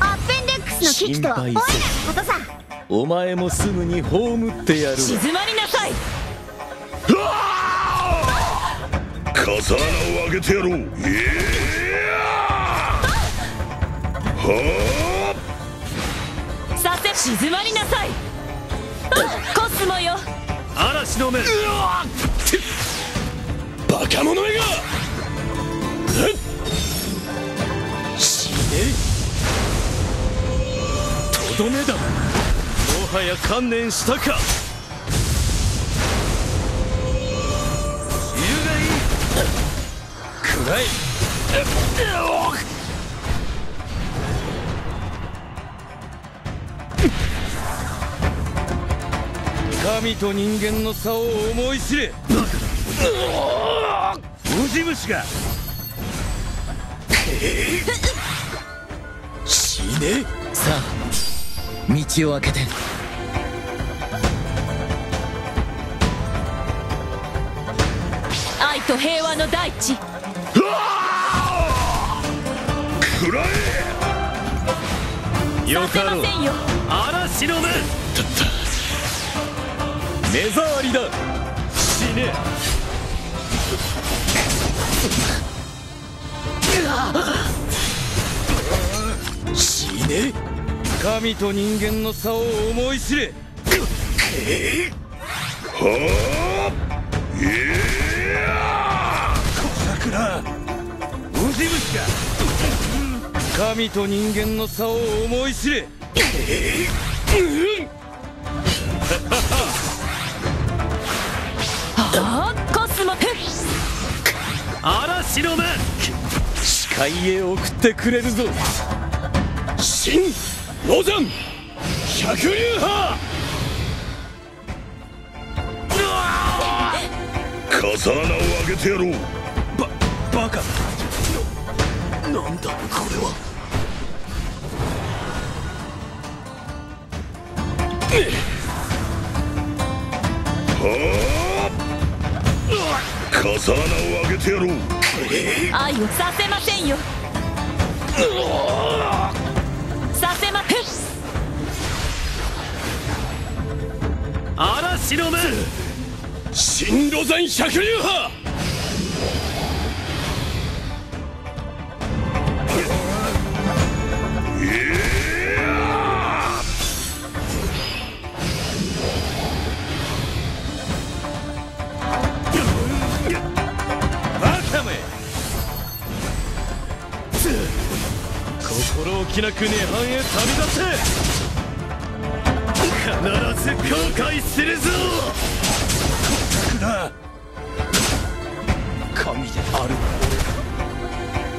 アッペンデックスの危機とはおいらのことさお前もすぐに葬ってやるわ。静まりなさい。風穴を開けてやろう。いやはさせ静まりなさい。コスモよ。嵐の目。バカ者めがとどめだもはや観念したか。汁がいい。くらえ神と人間の差を思い知れ。ウジ虫が。死ね。さあ道を開けて。愛と平和の大地。くらえよかろうませんよ。嵐の目。目障りだ。死ね。死ね神と人間の差を思い知れ。いや桜ウジ虫か神と人間の差を思い知れ。ああコスモフ嵐の目視界へ送ってくれるぞ。新ロザン百竜派。を開けてやろう。ババカ。ななんだこれは。風穴を開けてやろう。愛をさせませんよ。さ嵐の目新ロザン百竜派心置きなく涅槃へ旅立て。らず後悔するぞ。だ神である。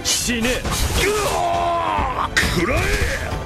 死ね。ぐおー。くらえ。